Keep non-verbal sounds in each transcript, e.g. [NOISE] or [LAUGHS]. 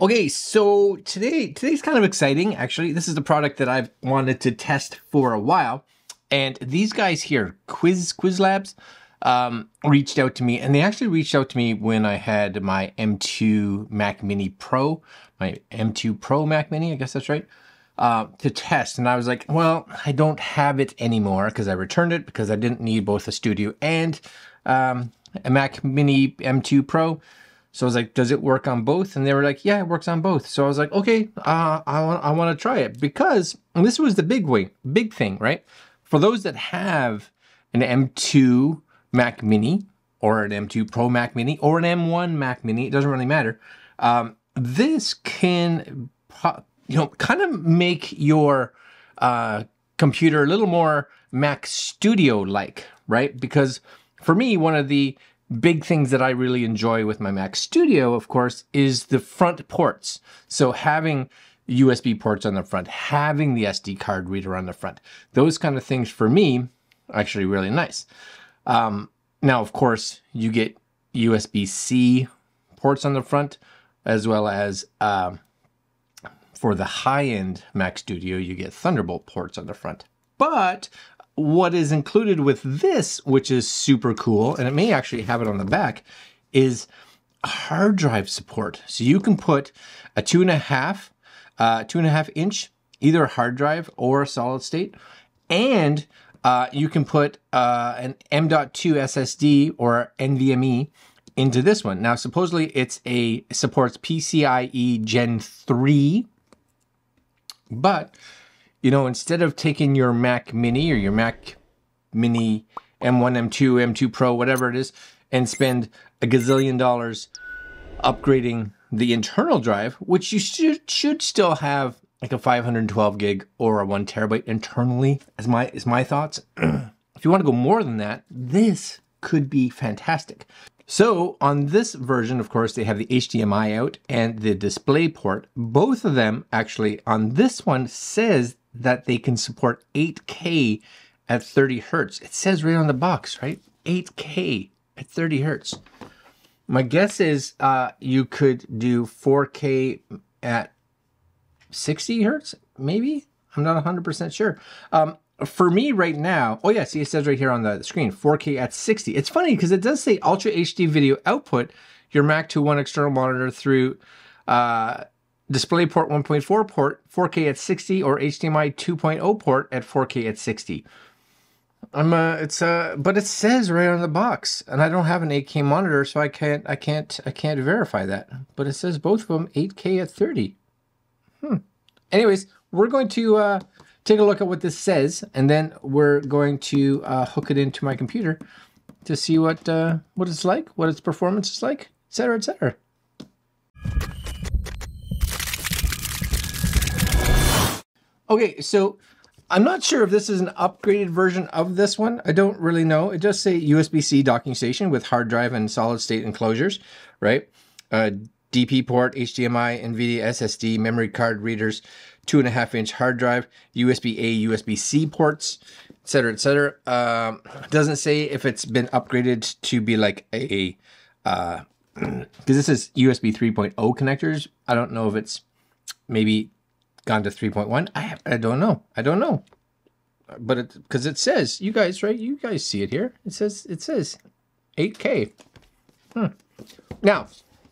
Okay, so today today's kind of exciting actually. This is the product that I've wanted to test for a while. And these guys here, Quiz Qwiizlabs, um, reached out to me, and they actually reached out to me when I had my M2 Mac Mini Pro, my M2 Pro Mac Mini, I guess that's right, uh, to test. And I was like, well, I don't have it anymore because I returned it because I didn't need both a Studio and um, a Mac Mini M2 Pro. So I was like, does it work on both? And they were like, yeah, it works on both. So I was like, okay, uh, I want I want to try it because this was the big way, big thing, right? For those that have an M2 Mac Mini or an M2 Pro Mac Mini or an M1 Mac Mini, it doesn't really matter. Um, this can, you know, kind of make your uh, computer a little more Mac Studio like, right? Because for me, one of the big things that I really enjoy with my Mac Studio, of course, is the front ports. So having USB ports on the front, having the SD card reader on the front, those kind of things for me, actually really nice. Um, now, of course, you get USB-C ports on the front, as well as um, for the high-end Mac Studio, you get Thunderbolt ports on the front. But what is included with this, which is super cool, and it may actually have it on the back, is hard drive support. So you can put a two and a half, uh, two and a half inch, either hard drive or a solid state, and uh, you can put uh, an M.2 SSD or NVMe into this one. Now, supposedly it's a supports PCIe Gen 3, but you know, instead of taking your Mac Mini or your Mac Mini M1, M2, M2 Pro, whatever it is, and spend a gazillion dollars upgrading the internal drive, which you should should still have like a 512 gig or a one terabyte internally, as my is my thoughts. [CLEARS THROAT] if you want to go more than that, this could be fantastic. So on this version, of course, they have the HDMI out and the display port. Both of them actually on this one says that they can support 8K at 30 hertz. It says right on the box, right? 8K at 30 hertz. My guess is uh, you could do 4K at 60 hertz, maybe? I'm not 100% sure. Um, for me right now, oh yeah, see it says right here on the screen, 4K at 60. It's funny because it does say Ultra HD video output, your Mac to one external monitor through uh, DisplayPort 1.4 port, 4K at 60, or HDMI 2.0 port at 4K at 60. I'm uh, it's uh, but it says right on the box, and I don't have an 8K monitor, so I can't, I can't, I can't verify that. But it says both of them 8K at 30. Hmm. Anyways, we're going to uh, take a look at what this says, and then we're going to uh, hook it into my computer to see what uh, what it's like, what its performance is like, etc., etc. Okay, so I'm not sure if this is an upgraded version of this one. I don't really know. It does say USB-C docking station with hard drive and solid state enclosures, right? Uh, DP port, HDMI, NVMe SSD, memory card readers, two and a half inch hard drive, USB-A, USB-C ports, etc., etc. Um, doesn't say if it's been upgraded to be like a, because uh, [CLEARS THROAT] this is USB 3.0 connectors. I don't know if it's maybe gone to 3.1. I, have, I don't know. I don't know. But it because it says you guys right. You guys see it here. It says it says 8K. Hmm. Now,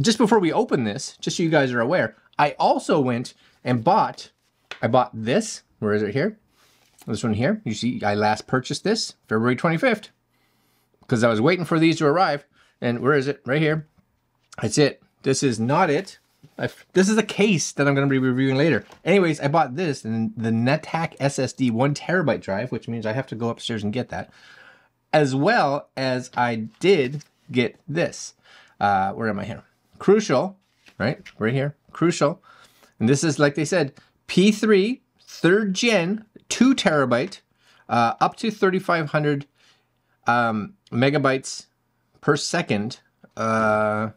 just before we open this, just so you guys are aware, I also went and bought. I bought this. Where is it here? This one here. You see, I last purchased this February 25th because I was waiting for these to arrive. And where is it? Right here. That's it. This is not it. I've, this is a case that I'm going to be reviewing later. Anyways, I bought this and the Netac SSD one terabyte drive, which means I have to go upstairs and get that, as well as I did get this. Uh, where am I here? Crucial, right? Right here. Crucial. And this is, like they said, P3, third gen, two terabyte, uh, up to 3,500 um, megabytes per second. Uh,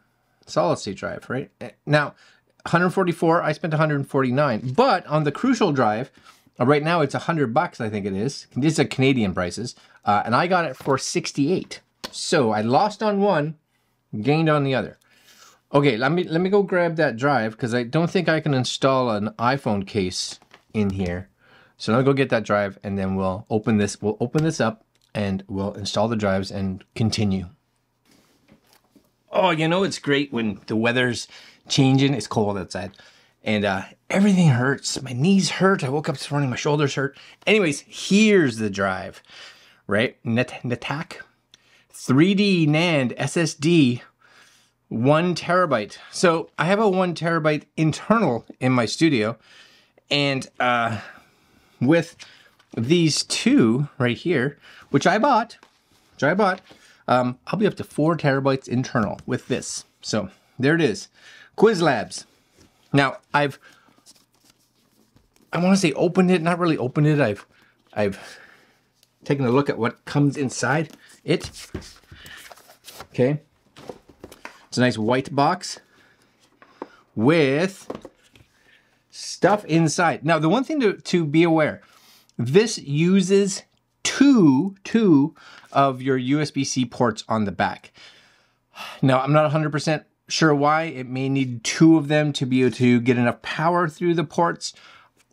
solid state drive, right? Eh, now, 144, I spent 149. But on the Crucial drive, uh, right now it's 100 bucks, I think it is. These are Canadian prices. Uh, and I got it for 68. So I lost on one, gained on the other. Okay, let me let me go grab that drive because I don't think I can install an iPhone case in here. So let me go get that drive and then we'll open this. We'll open this up and we'll install the drives and continue. Oh, you know it's great when the weather's changing. It's cold outside, and uh, everything hurts. My knees hurt. I woke up this morning. My shoulders hurt. Anyways, here's the drive, right? Net Netac, 3D NAND SSD one terabyte. So I have a one terabyte internal in my studio, and uh, with these two right here, which I bought, which I bought, um, I'll be up to four terabytes internal with this. So there it is, Qwiizlabs. Now I've, I want to say opened it, not really opened it. I've, I've taken a look at what comes inside it. Okay. It's a nice white box with stuff inside. Now, the one thing to, to be aware, this uses two, two of your USB-C ports on the back. Now, I'm not 100% sure why. It may need two of them to be able to get enough power through the ports,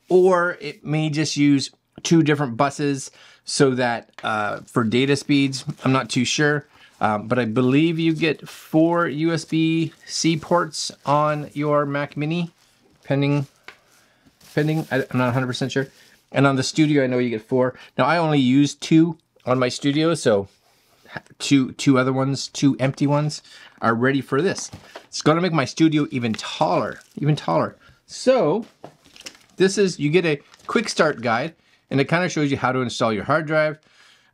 or it may just use two different buses so that uh, for data speeds, I'm not too sure. Um, but I believe you get four USB-C ports on your Mac Mini, pending, pending, I'm not 100% sure. And on the Studio, I know you get four. Now, I only use two on my Studio, so two, two other ones, two empty ones are ready for this. It's gonna make my Studio even taller, even taller. So, this is, you get a quick start guide, and it kind of shows you how to install your hard drive,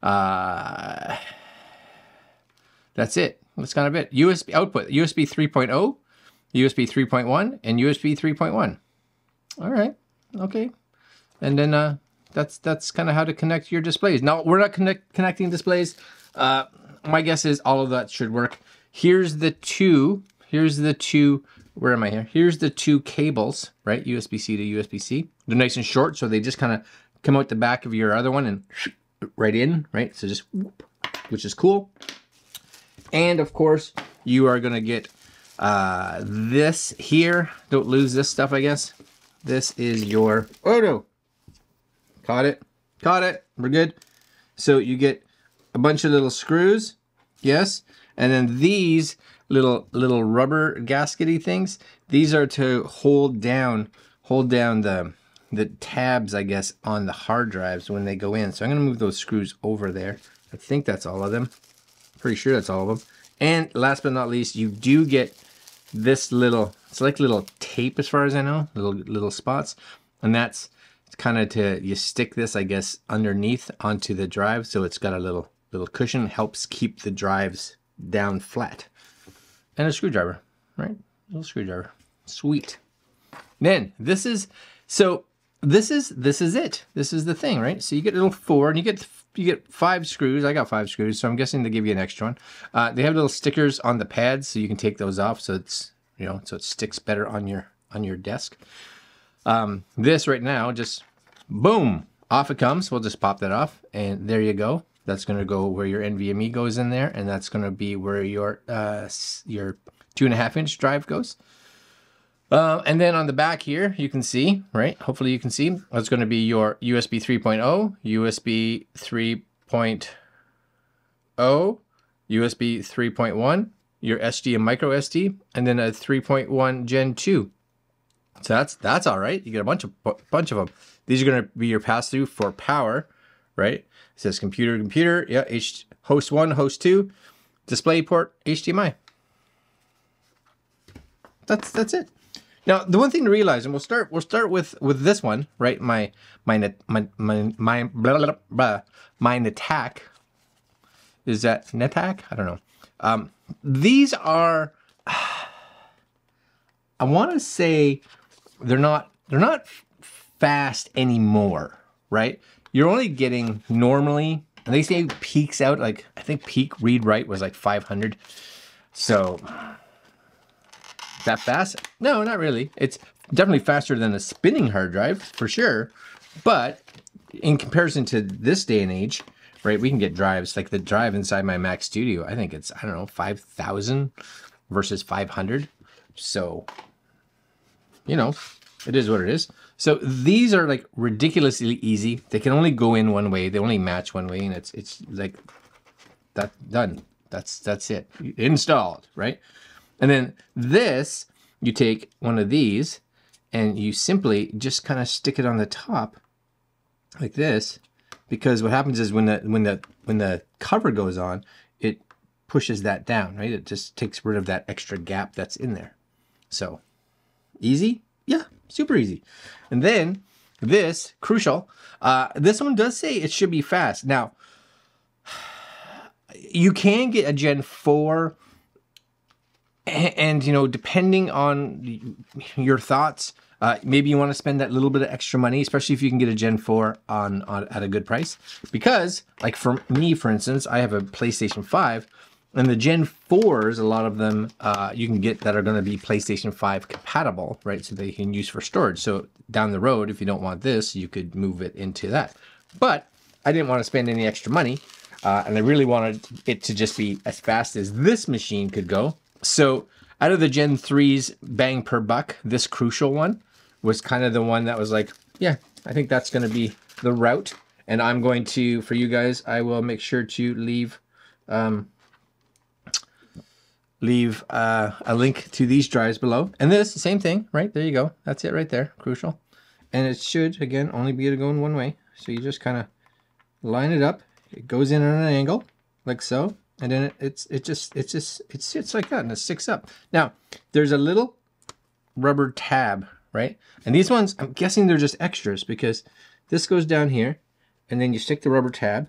uh, that's it. That's kind of it. USB output, USB 3.0, USB 3.1, and USB 3.1. All right. Okay. And then uh, that's that's kind of how to connect your displays. Now, we're not connect, connecting displays. Uh, my guess is all of that should work. Here's the two. Here's the two. Where am I here? Here's the two cables, right? USB-C to USB-C. They're nice and short, so they just kind of come out the back of your other one and right in, right? So just, which is cool. And of course, you are gonna get uh, this here. Don't lose this stuff, I guess. This is your, oh no, caught it, caught it, we're good. So you get a bunch of little screws, yes, and then these little little rubber gaskety things, these are to hold down, hold down the, the tabs, I guess, on the hard drives when they go in. So I'm gonna move those screws over there. I think that's all of them. Pretty sure that's all of them. And last but not least, you do get this little, it's like little tape as far as I know, little little spots. And that's kind of to, you stick this, I guess, underneath onto the drive. So it's got a little, little cushion, helps keep the drives down flat. And a screwdriver, right? A little screwdriver. Sweet. Then this is, so this is, this is it. This is the thing, right? So you get a little four and you get you get five screws. I got five screws, so I'm guessing they give you an extra one. Uh, they have little stickers on the pads, so you can take those off, so it's you know, so it sticks better on your on your desk. Um, this right now, just boom, off it comes. We'll just pop that off, and there you go. That's going to go where your NVMe goes in there, and that's going to be where your uh, your two and a half inch drive goes. Uh, and then on the back here, you can see, right? Hopefully you can see, going to be your USB 3.0, USB 3.0, USB 3.1, your SD and micro SD, and then a 3.1 Gen 2. So that's that's all right. You get a bunch of bunch of them. These are going to be your pass through for power, right? It says computer, computer, yeah, H host one, host two, display port, HDMI. That's that's it. Now, the one thing to realize, and we'll start, we'll start with with this one, right? My my my my my blah, blah, blah, my attack is that Netac? I don't know. Um, these are, [SIGHS] I want to say, they're not they're not fast anymore, right? You're only getting normally, and they say peaks out like I think peak read write was like 500. So that fast? No, not really. It's definitely faster than a spinning hard drive, for sure. But in comparison to this day and age, right, we can get drives, like the drive inside my Mac Studio, I think it's, I don't know, 5,000 versus 500. So, you know, it is what it is. So these are like ridiculously easy. They can only go in one way. They only match one way, and it's it's like that done. That's that's it. Installed, right? And then this, you take one of these and you simply just kind of stick it on the top like this because what happens is when the when the when the cover goes on, it pushes that down, right? It just takes rid of that extra gap that's in there. So easy? Yeah, super easy. And then this, crucial, uh, this one does say it should be fast. Now, you can get a Gen 4 and, you know, depending on your thoughts, uh, maybe you want to spend that little bit of extra money, especially if you can get a Gen 4 on, on at a good price. Because, like for me, for instance, I have a PlayStation 5, and the Gen 4s, a lot of them uh, you can get that are going to be PlayStation 5 compatible, right? So they can use for storage. So down the road, if you don't want this, you could move it into that. But I didn't want to spend any extra money, uh, and I really wanted it to just be as fast as this machine could go. So out of the Gen 3's bang per buck, this crucial one was kind of the one that was like, yeah, I think that's going to be the route. And I'm going to, for you guys, I will make sure to leave um, leave uh, a link to these drives below. And this, same thing, right? There you go. That's it right there, crucial. And it should, again, only be able to go in one way. So you just kind of line it up. It goes in at an angle, like so. And then it, it's it just it just it sits like that and it sticks up. Now, there's a little rubber tab right? And these ones, I'm guessing they're just extras because this goes down here and then you stick the rubber tab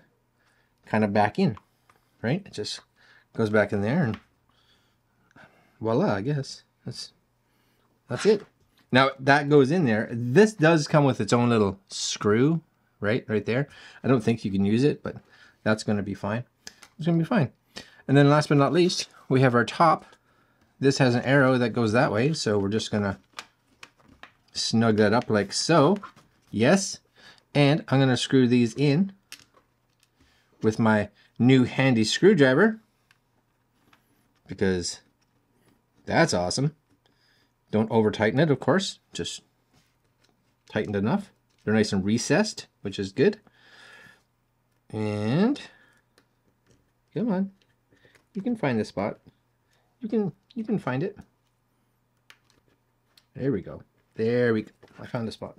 kind of back in, right? It just goes back in there and voila, I guess. That's, that's it. Now that goes in there. This does come with its own little screw, right? Right there. I don't think you can use it, but that's going to be fine. It's going to be fine. And then last but not least, we have our top. This has an arrow that goes that way, so we're just going to snug that up like so. Yes. And I'm going to screw these in with my new handy screwdriver because that's awesome. Don't over tighten it, of course, just tightened enough. They're nice and recessed, which is good. And come on, you can find the spot. You can you can find it. There we go. There we go. I found the spot.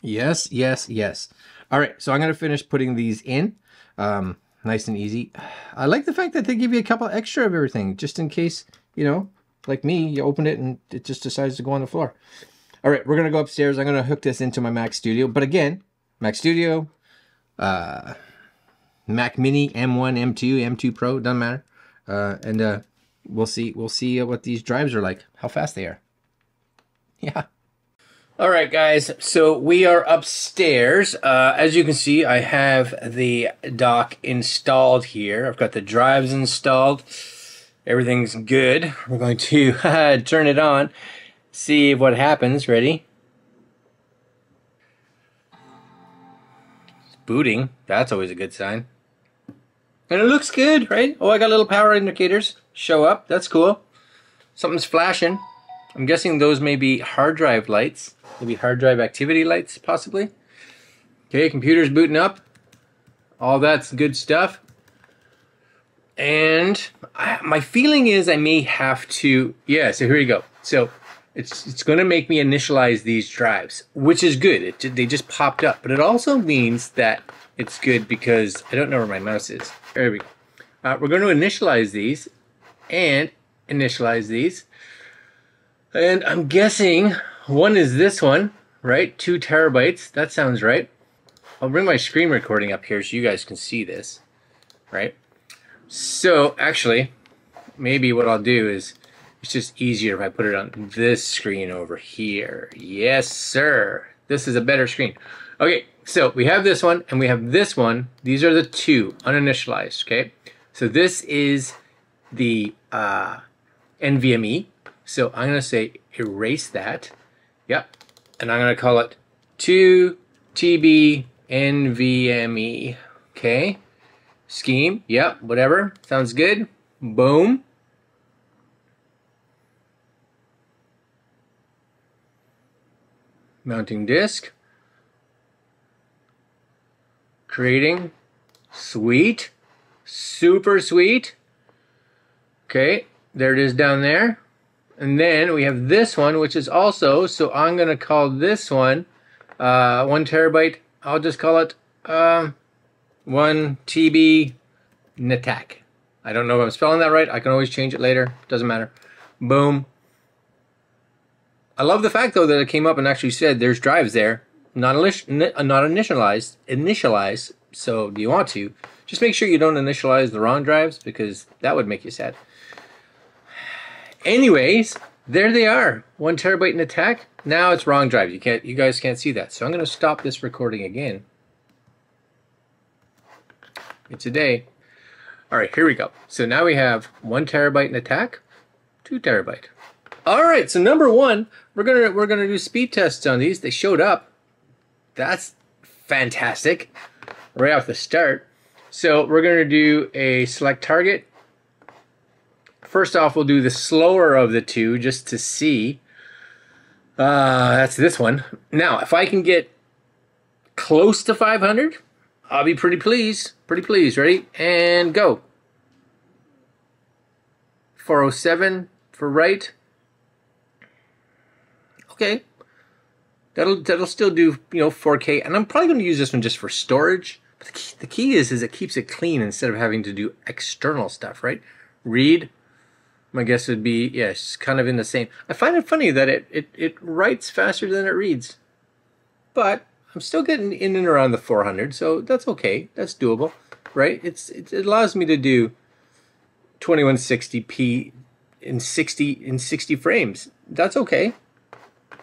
Yes, yes, yes. All right, so I'm going to finish putting these in. Um, nice and easy. I like the fact that they give you a couple extra of everything, just in case, you know, like me, you open it and it just decides to go on the floor. All right, we're going to go upstairs. I'm going to hook this into my Mac Studio. But again, Mac Studio, uh, Mac Mini, M1, M2, M2 Pro, doesn't matter. Uh, and uh, we'll see, we'll see what these drives are like, how fast they are. [LAUGHS] Yeah. All right, guys. So we are upstairs. Uh, as you can see, I have the dock installed here. I've got the drives installed. Everything's good. We're going to [LAUGHS] turn it on, see what happens. Ready? It's booting. That's always a good sign. And it looks good, right? Oh, I got little power indicators show up. That's cool. Something's flashing. I'm guessing those may be hard drive lights, maybe hard drive activity lights, possibly. Okay, computer's booting up. All that's good stuff. And I, my feeling is I may have to, yeah, so here you go. So it's, it's going to make me initialize these drives, which is good. It, they just popped up. But it also means that it's good because I don't know where my mouse is. There we go. Uh, we're going to initialize these and initialize these. And I'm guessing one is this one, right? Two terabytes. That sounds right. I'll bring my screen recording up here so you guys can see this, right? So actually, maybe what I'll do is it's just easier if I put it on this screen over here. Yes, sir. This is a better screen. Okay, so we have this one and we have this one. These are the two uninitialized, okay? So this is the uh, NVMe so I'm going to say erase that. Yep. And I'm going to call it 2TBNVME. Okay. Scheme. Yep. Whatever. Sounds good. Boom. Mounting disk. Creating. Sweet. Super sweet. Okay. There it is down there. And then we have this one, which is also, so I'm going to call this one uh, one terabyte. I'll just call it um, one TB Netac. I don't know if I'm spelling that right. I can always change it later. Doesn't matter. Boom. I love the fact though that it came up and actually said there's drives there, not not initialized, initialized. So do you want to? Just make sure you don't initialize the wrong drives because that would make you sad. Anyways, there they are. One terabyte in attack. Now it's wrong drive. You can't. You guys can't see that. So I'm going to stop this recording again. It's a day. All right, here we go. So now we have one terabyte in attack, two terabyte. All right, so number one, we're gonna we're gonna do speed tests on these. They showed up. That's fantastic, right off the start. So we're gonna do a select target. First off, we'll do the slower of the two just to see. Uh, that's this one. Now, if I can get close to 500, I'll be pretty pleased. Pretty pleased. Ready? And go. 407 for right. Okay. That'll that'll still do, you know, 4K. And I'm probably going to use this one just for storage. But the key, the key is is it keeps it clean instead of having to do external stuff, right? Read. My guess would be yes, kind of in the same. I find it funny that it it, it writes faster than it reads. But I'm still getting in and around the 400, so that's okay. That's doable, right? It's it, it allows me to do 2160p in 60 in 60 frames. That's okay.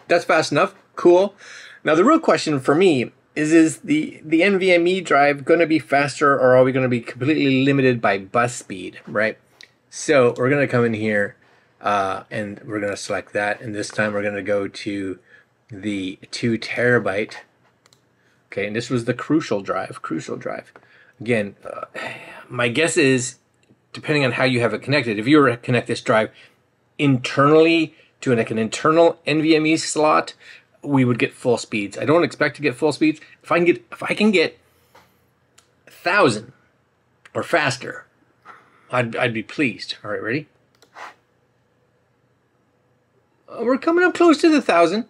That's fast enough. Cool. Now the real question for me is is the the NVMe drive going to be faster or are we going to be completely limited by bus speed, right? So we're going to come in here uh, and we're going to select that and this time we're going to go to the 2 terabyte Okay, and this was the crucial drive, crucial drive. Again, uh, my guess is, depending on how you have it connected, if you were to connect this drive internally to an, like an internal NVMe slot, we would get full speeds. I don't expect to get full speeds. If I can get, if I can get a thousand or faster, I'd, I'd be pleased. All right, ready? Uh, we're coming up close to the thousand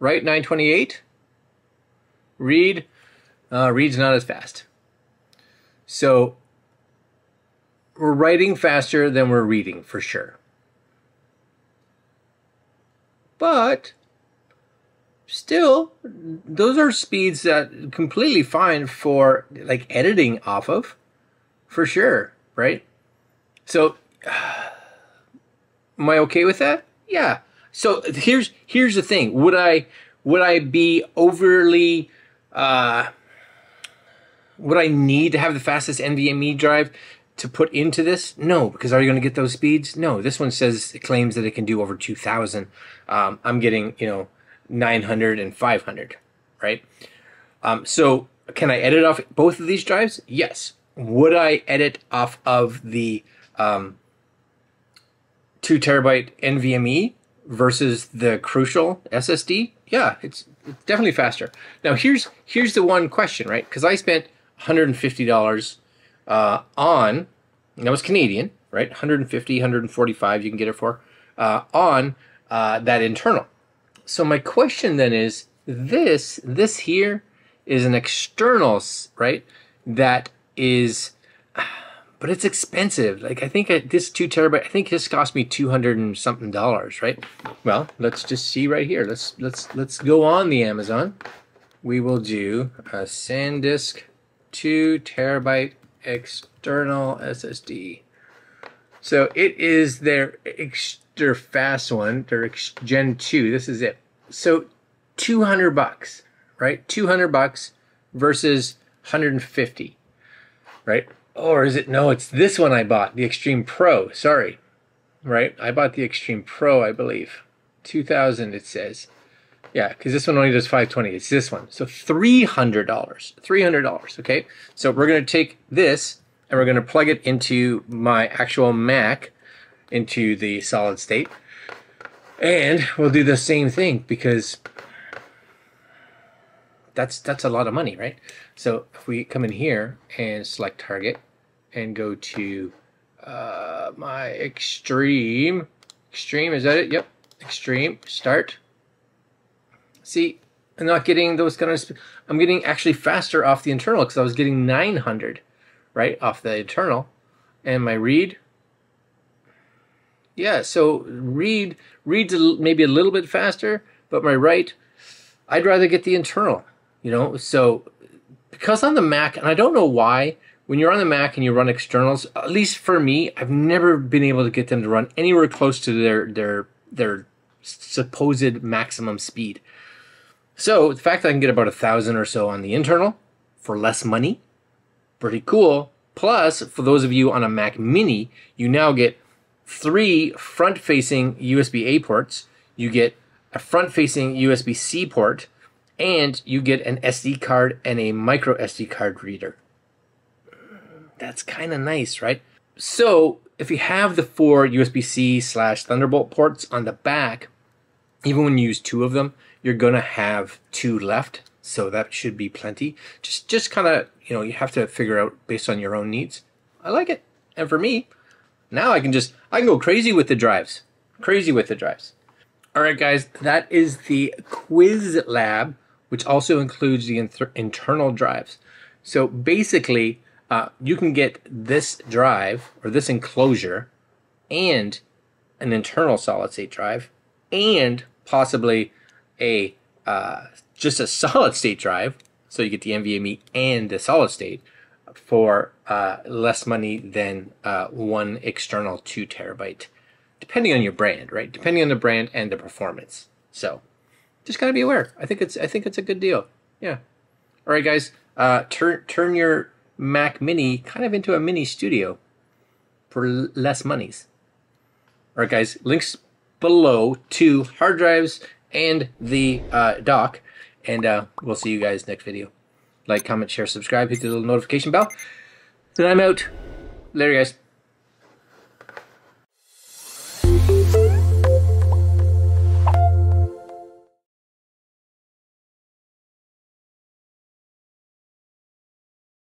write 928. Read, uh, read's not as fast. So we're writing faster than we're reading for sure. But still, those are speeds that completely fine for like editing off of, for sure, right? So, [SIGHS] am I okay with that? Yeah. So here's here's the thing: would I would I be overly uh, would I need to have the fastest NVMe drive to put into this? No, because are you going to get those speeds? No. This one says it claims that it can do over 2,000. Um, I'm getting you know 900 and 500, right? Um, so can I edit off both of these drives? Yes. Would I edit off of the um, two terabyte NVMe? versus the crucial SSD, yeah, it's, definitely faster. Now here's here's the one question, right? Because I spent $150 uh, on that was Canadian, right? 150, 145 you can get it for uh, on uh, that internal. So my question then is this this here is an external, right? That is but it's expensive. Like I think this two terabyte, I think this cost me two hundred and something dollars, right? Well, let's just see right here. Let's let's let's go on the Amazon. We will do a SanDisk two terabyte external SSD. So it is their extra fast one, their Gen two. This is it. So two hundred bucks, right? Two hundred bucks versus hundred and fifty, right? Oh, or is it no it's this one i bought the extreme pro sorry. Right? I bought the extreme pro i believe. 2000 it says. Yeah because this one only does 520 it's this one. So $300 $300 okay? So we're going to take this and we're going to plug it into my actual mac into the solid state. And we'll do the same thing because that's that's a lot of money, right? So if we come in here and select target and go to uh, my extreme, extreme, is that it? Yep, extreme, start. See, I'm not getting those kind of, I'm getting actually faster off the internal because I was getting 900, right, off the internal. And my read, yeah, so read, reads maybe a little bit faster, but my write, I'd rather get the internal, you know, so because on the Mac, and I don't know why, when you're on the Mac and you run externals, at least for me, I've never been able to get them to run anywhere close to their their their supposed maximum speed. So the fact that I can get about a thousand or so on the internal for less money, pretty cool. Plus, for those of you on a Mac Mini, you now get three front-facing USB-A ports. You get a front-facing USB-C port, and you get an SD card and a micro SD card reader. That's kind of nice, right? So if you have the four USB-C slash Thunderbolt ports on the back, even when you use two of them, you're gonna have two left. So that should be plenty. Just just kind of, you know, you have to figure out based on your own needs. I like it. And for me, now I can just, I can go crazy with the drives. Crazy with the drives. All right, guys, that is the Qwiizlab which also includes the inter internal drives. So basically, uh, you can get this drive or this enclosure and an internal solid state drive and possibly a uh, just a [LAUGHS] solid state drive. So you get the NVMe and the solid state for uh, less money than uh, one external two terabyte, depending on your brand, right? Depending on the brand and the performance. So just gotta be aware. I think it's I think it's a good deal. Yeah. All right, guys. Uh, turn turn your Mac Mini kind of into a mini studio for less monies. All right, guys. Links below to hard drives and the uh, dock, and uh, we'll see you guys next video. Like, comment, share, subscribe, hit the little notification bell. Then I'm out. Later, guys.